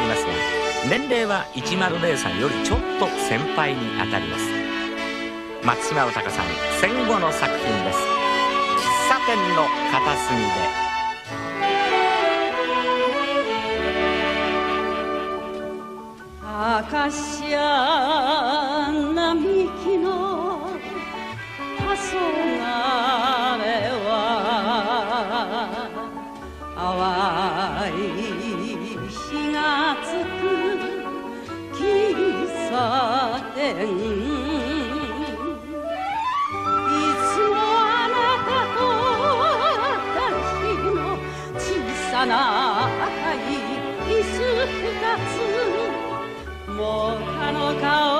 りますが年齢は103さんよりちょっと先輩にあたります。松島豊さん戦後の作品です。喫茶店の片隅で。アカシア並木の黄昏は淡い日が小さない椅子二つ。もうかの顔